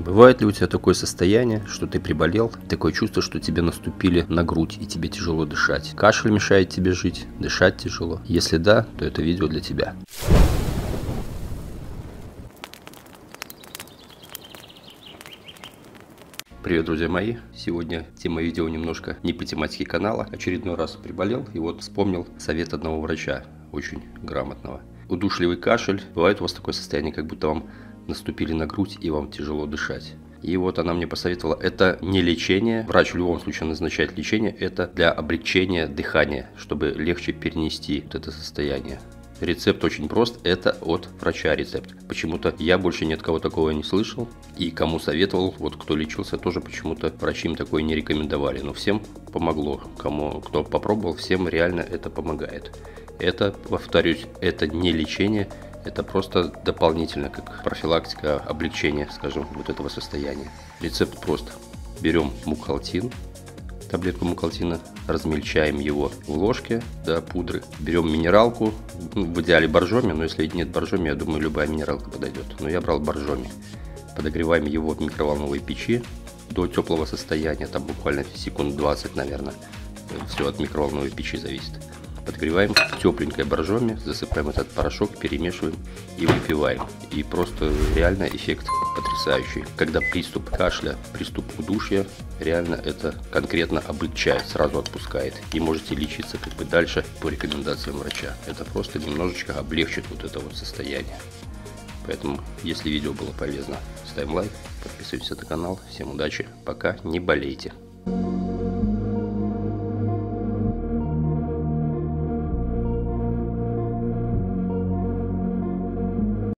Бывает ли у тебя такое состояние, что ты приболел, такое чувство, что тебе наступили на грудь и тебе тяжело дышать? Кашель мешает тебе жить, дышать тяжело? Если да, то это видео для тебя. Привет, друзья мои! Сегодня тема видео немножко не по тематике канала. Очередной раз приболел и вот вспомнил совет одного врача, очень грамотного. Удушливый кашель. Бывает у вас такое состояние, как будто вам наступили на грудь и вам тяжело дышать. И вот она мне посоветовала, это не лечение, врач в любом случае назначает лечение, это для облегчения дыхания, чтобы легче перенести вот это состояние. Рецепт очень прост, это от врача рецепт. Почему-то я больше ни от кого такого не слышал, и кому советовал, вот кто лечился, тоже почему-то врачи им такое не рекомендовали. Но всем помогло, кому, кто попробовал, всем реально это помогает. Это, повторюсь, это не лечение, это просто дополнительно, как профилактика, облегчение, скажем, вот этого состояния. Рецепт прост. Берем мукалтин, таблетку мукалтина, размельчаем его в ложке до пудры. Берем минералку, ну, в идеале боржоми, но если нет боржоми, я думаю, любая минералка подойдет. Но я брал боржоми. Подогреваем его в микроволновой печи до теплого состояния, там буквально секунд 20, наверное. Все от микроволновой печи зависит. Подогреваем тепленькой боржоме, засыпаем этот порошок, перемешиваем и выпиваем. И просто реально эффект потрясающий. Когда приступ кашля, приступ удушья, реально это конкретно облегчает, сразу отпускает. И можете лечиться как бы дальше по рекомендациям врача. Это просто немножечко облегчит вот это вот состояние. Поэтому, если видео было полезно, ставим лайк, подписывайтесь на канал. Всем удачи, пока, не болейте.